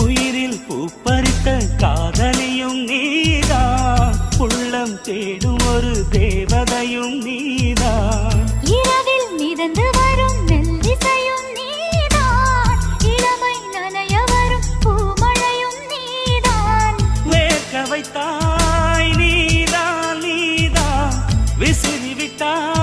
உயிரில் பூப்பறித்த காதலியும் நீதான் உள்ளம் தேடும் ஒரு தேவதையும் நீதான் இரவில் மிதந்து வரும் நெல்லிசையும் நீதான் இளமை நனைய வரும் பூமழையும் நீதான் வேர்க்க வைத்தாய் நீதான் நீதான் விசிறி விட்டாய்